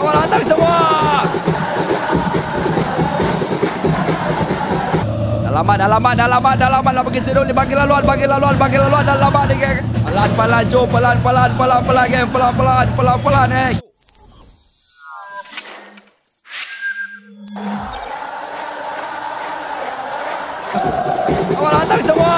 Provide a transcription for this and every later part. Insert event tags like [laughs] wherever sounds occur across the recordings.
Awal datang semua. Dalaman, dalaman, dalaman, dalaman. Nak pergi stadium ni. Bagi laluan, bagi laluan, bagi laluan. Dalaman ni, geng. Pelan-pelan, jom. Pelan-pelan, pelan-pelan, geng. Pelan-pelan, pelan-pelan, eh. Awal datang semua.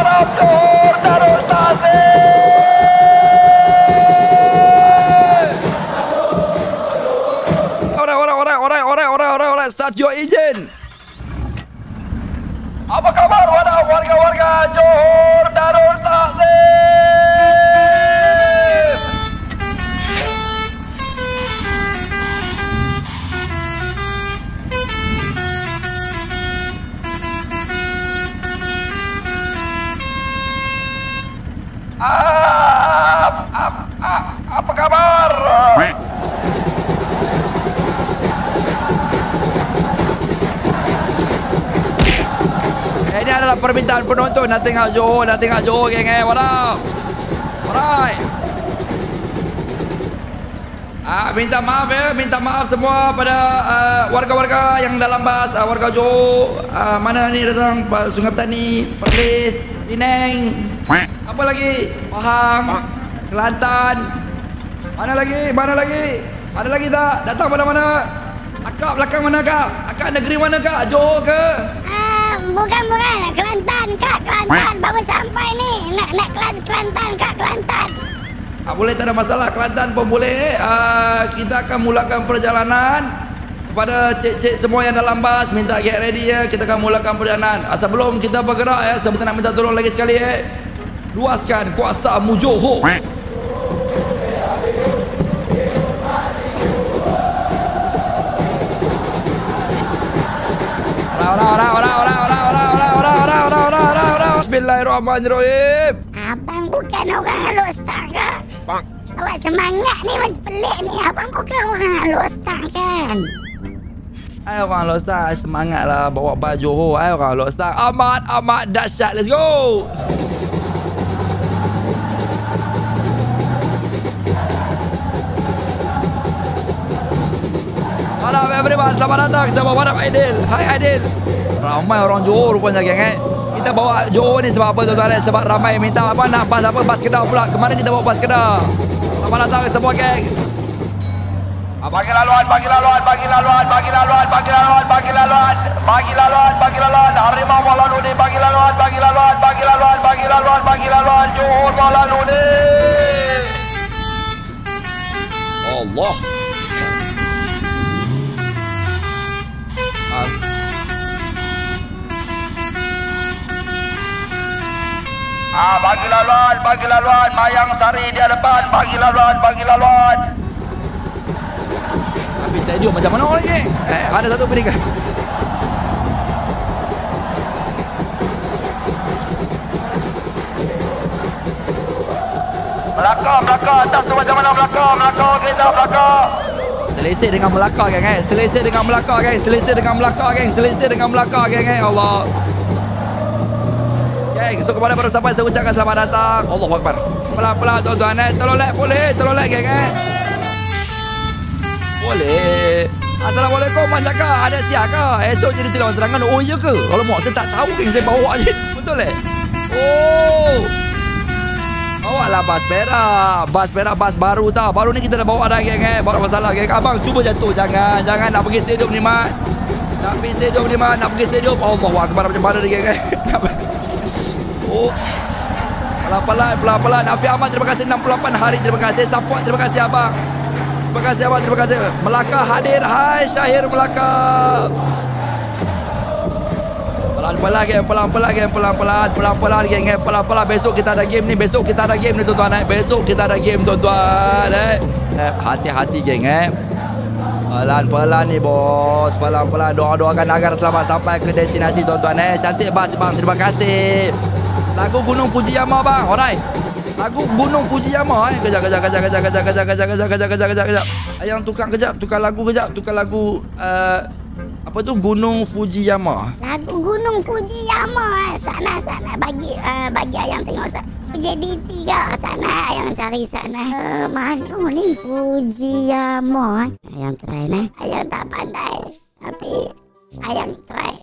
Ronaldo! Ini adalah permintaan penonton nak tengok Johor, nak tengok Johor geng eh. What up? Alright. Ah, minta maaf ya, minta maaf semua pada uh, warga-warga yang dalam bas, uh, warga Johor, uh, mana ni datang Pak Sungai Petani, Perlis, Penang, apa lagi? Pahang, Kelantan. Mana lagi? Mana lagi? Ada lagi tak? Datang mana-mana? Akak belakang mana kak? Akak negeri mana kak? Johor ke? Bukan? Bukan Kelantan kak. Kelantan baru sampai ni. Nak nak Kelantan kak. Kelantan. Ah, boleh tak ada masalah. Kelantan pun boleh. Ah, Kita akan mulakan perjalanan Kepada cik-cik semua yang dalam bas. Minta get ready ya. Kita akan mulakan perjalanan. Ah, Sebelum kita bergerak ya Saya nak minta tolong lagi sekali ya. Luaskan kuasa Mujoho Bismillahirrahmanirrahim Abang bukan orang halus tak Bang Awak semangat ni macam pelik ni Abang bukan orang halus tak kan Ayo orang Lostar semangatlah bawa baju ho. Ayo orang Lostar. Amat amat dahsyat. Let's go. Up everyone? Selamat datang up Aidil? Hai Aidil. Ramai orang Johor rupanya geng eh. Kita bawa Johor ni sebab apa tuan-tuan eh? Sebab ramai minta apa nak bas apa bas Kedah pula. Kemarin kita bawa bas Kedah. Selamat datang semua geng. Ah, Bagi laluan, bagi laluan, bagi laluan, bagi laluan, bagi laluan, bagi laluan, bagi laluan, bagi laluan. Harimau mau lalu ni, bagi laluan, bagi laluan, bagi laluan, bagi laluan, bagi laluan. Johor mau lalu ni. Allah. Ah, bagi laluan, bagi laluan, Mayang Sari di depan, bagi laluan, bagi laluan. Habis stadium macam mana lagi? Eh, ada satu peringkat. Melaka, Melaka, atas tu macam mana Melaka, Melaka, kereta Melaka. Selesai dengan Melaka geng eh. Selesai dengan Melaka geng. Selesai dengan Melaka geng. Selesai dengan Melaka geng eh. Allah. Geng, so kepada para sahabat saya ucapkan selamat datang. Allahu Akbar. Pelan-pelan tuan-tuan eh. Tolong like boleh, tolong like geng eh. Boleh. Assalamualaikum Mak Jaka. Ada siap ke? Esok jadi silawan serangan. Oh iya ke? Kalau mak saya tak tahu ke saya bawa je. [laughs] Betul eh? Oh. Bawa lah bas perak. Bas perak bas baru tau. Baru ni kita dah bawa dah geng eh. Bawa masalah geng. Abang cuba jatuh. Jangan. Jangan nak pergi stadium ni Mat. Nak pergi stadium ni Mat. Nak pergi stadium. Allah Akbar macam mana ni geng eh. [laughs] oh. Pelan-pelan, pelan-pelan. Afi Ahmad, terima kasih 68 hari. Terima kasih. Support, terima kasih abang. Terima kasih abang, terima kasih. Melaka hadir. Hai Syahir Melaka. Pelan-pelan geng, pelan-pelan geng, pelan-pelan, pelan-pelan geng, pelan-pelan. Besok kita ada game ni, besok kita ada game ni tuan-tuan eh. Besok kita ada game tuan-tuan eh. eh hati-hati geng eh. Pelan-pelan ni bos, pelan-pelan doa-doakan agar selamat sampai ke destinasi tuan-tuan eh. Cantik bas bang, terima kasih. Lagu Gunung Fujiyama bang, alright. Lagu Gunung Fujiyama eh. Kejap, kejap, kejap, kejap, kejap, kejap, kejap, kejap, kejap, kejap, kejap, kejap. Yang tukar kejap, tukar lagu kejap, tukar lagu uh, apa tu Gunung Fujiyama. Lagu Gunung Fujiyama eh. Tak nak nak bagi uh, bagi ayang tengok Ustaz. Jadi tiga sana ayang cari sana. Uh, mana ni Fujiyama? Ayang try nah. Ayang tak pandai. Tapi ayang try.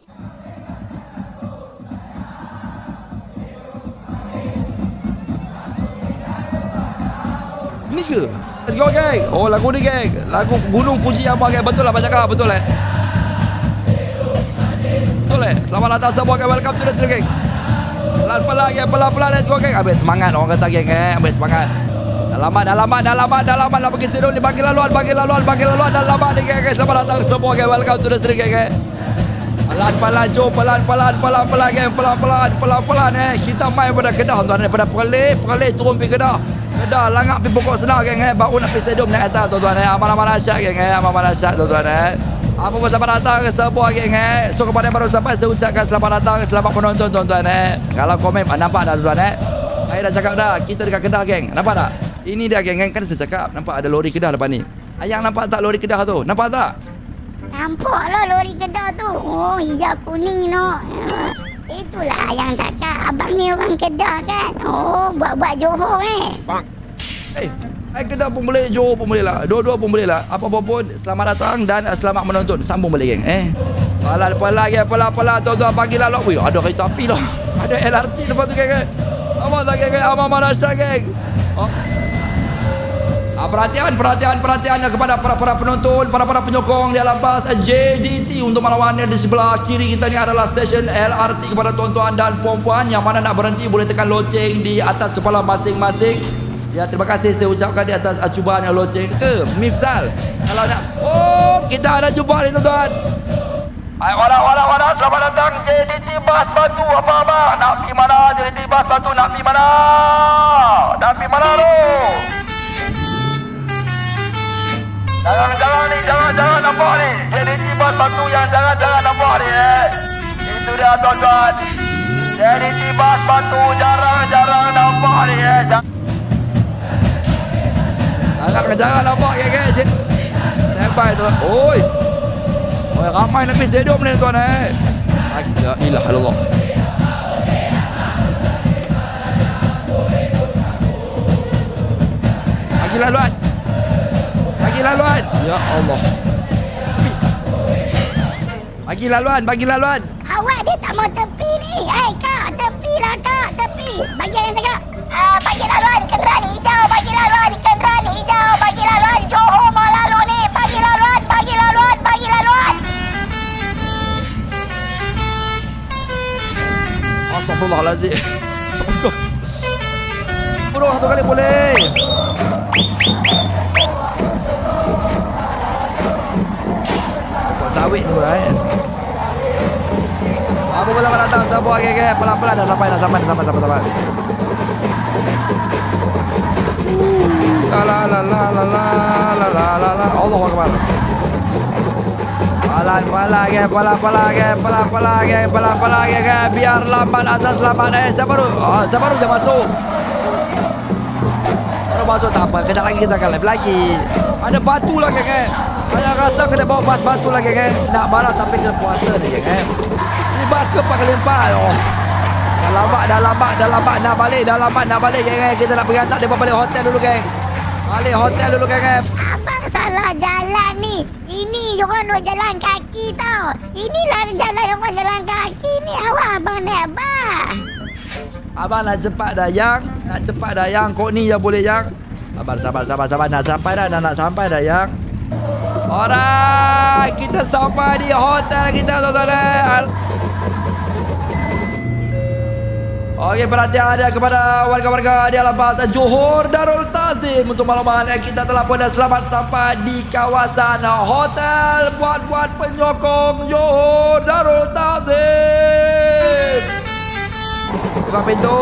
Ni ke? Let's go geng. Oh lagu ni geng. Lagu Gunung Fujiyama geng. Betul lah Pak Jaka. Betul eh. Betul eh. Selamat datang semua geng. Welcome to the stream geng. Pelan-pelan geng. Pelan-pelan let's go geng. Ambil semangat orang kata geng eh. Ambil semangat. Dalaman, dalaman, dalaman, dalaman. Nak pergi stadium ni. Bagi laluan, bagi laluan, bagi laluan. Dalaman ni geng. Selamat datang semua geng. Welcome to the stream geng eh. Pelan-pelan jom pelan-pelan pelan-pelan geng pelan-pelan pelan-pelan eh kita main pada Kedah tuan daripada Perlis Perlis turun pergi Kedah Kedah langak pergi pokok senar geng eh. Baru nak pergi stadium naik atas tuan-tuan eh. Aman-aman asyik geng eh. Aman-aman asyik tuan-tuan eh. Apa pun selamat datang ke sebuah geng eh. So kepada yang baru sampai saya ucapkan selamat datang selamat menonton tuan-tuan eh. Kalau komen ah, nampak dah tuan-tuan eh. Saya dah cakap dah kita dekat Kedah geng. Nampak tak? Ini dia geng kan saya cakap nampak ada lori Kedah depan ni. Ayang nampak tak lori Kedah tu? Nampak tak? Nampak lah lori Kedah tu. Oh, hijau kuning no. Itulah yang cakap. Abang ni orang Kedah kan. Oh, buat-buat Johor eh. Eh, hey, Kedah pun boleh, Johor pun boleh lah. Dua-dua pun boleh lah. Apa-apa pun, selamat datang dan selamat menonton. Sambung balik, geng. Eh. Pala pala geng, pala pala tuan-tuan pagilah lah. Wih, ada kereta api lah. [laughs] Ada LRT lepas tu, geng. Apa tak, geng? Apa mana syak, geng? Oh. Ah, perhatian, perhatian, perhatian kepada para-para penonton, para-para penyokong di alam bas JDT untuk malawan di sebelah kiri kita ni adalah stesen LRT kepada tuan-tuan dan puan-puan yang mana nak berhenti boleh tekan loceng di atas kepala masing-masing. Ya, terima kasih saya ucapkan di atas cubaan yang loceng ke Mifsal. Kalau nak Oh, kita ada jumpa ni tuan-tuan. Hai, wadah, wadah, wadah. Selamat datang JDT Bas Batu. Apa, apa? Nak pergi mana JDT Bas Batu? Nak pergi mana? Nak pergi mana tu? Jangan-jangan ni, jangan-jangan nampak ni. Jadi tiba satu yang jangan-jangan nampak ni eh. Itu dia tuan-tuan. Jadi tiba satu jarang-jarang nampak ni eh. Jangan-jangan nampak ke ke. Sampai tu. Oi. Oi ramai nak pergi stadium ni tuan eh. La ilaha illallah. Bagi laluan. Bagi laluan. Ya Allah. Bagi laluan, bagi laluan. Awak dia tak mau tepi ni. Eh, kak, tepi lah kak, tepi. Bagi yang cakap. Ah, bagi laluan kenderaan hijau, bagi laluan kenderaan hijau, bagi laluan Johor mau lalu ni. Bagi laluan, bagi laluan, bagi laluan. Astagfirullahalazim. Burung satu kali boleh. Tu eh. Apa pun selamat datang semua okay, okay. Pelan-pelan dah sampai dah sampai dah sampai sampai sampai. La la la la la la la la la la Allah Akbar. Pelan-pelan ke, pelan-pelan ke, pelan-pelan ke, pelan-pelan ke, ke. Biar lambat asas lambat. Eh, siapa baru? Oh, siapa baru je masuk? Baru masuk tak apa. Kejap lagi kita akan live lagi. Ada batu lah, geng. Saya rasa kena bawa bas batu lagi, geng. Nak marah tapi kena puasa ni, geng. Eh. Ni bas ke empat kali empat? Oh. Dah lambat, dah lambat, dah lambat. Nak balik, dah lambat, nak balik, geng. Eh. Kita nak pergi hantar dia balik hotel dulu, geng. Balik hotel dulu, geng. Eh. Abang salah jalan ni. Ini orang nak jalan kaki tau. Inilah jalan orang jalan kaki ni. Awak abang naik bas. Abang nak cepat dah yang Nak cepat dah yang Kok ni yang boleh yang Sabar sabar sabar sabar Nak sampai dah Dah nak sampai dah yang Alright Kita sampai di hotel kita tuan-tuan. Okey perhatian ada kepada warga-warga di alam bahasa Johor Darul Tazim. Untuk makluman eh, kita telah pun selamat sampai di kawasan hotel Buat-buat penyokong Johor Darul Tazim. Buka pintu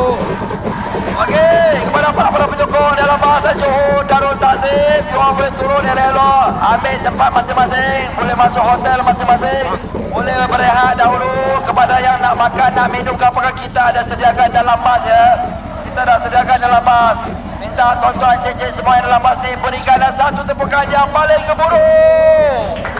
Okey, kepada para-para penyokong dalam bahasa Johor Darul Tazim Korang boleh turun elok-elok Ambil tempat masing-masing Boleh masuk hotel masing-masing Boleh berehat dahulu Kepada yang nak makan, nak minum apakah kita ada sediakan dalam bas ya. Kita dah sediakan dalam bas. Minta tuan-tuan cik-cik semua yang dalam bas ni Berikanlah satu tepukan yang paling gemuruh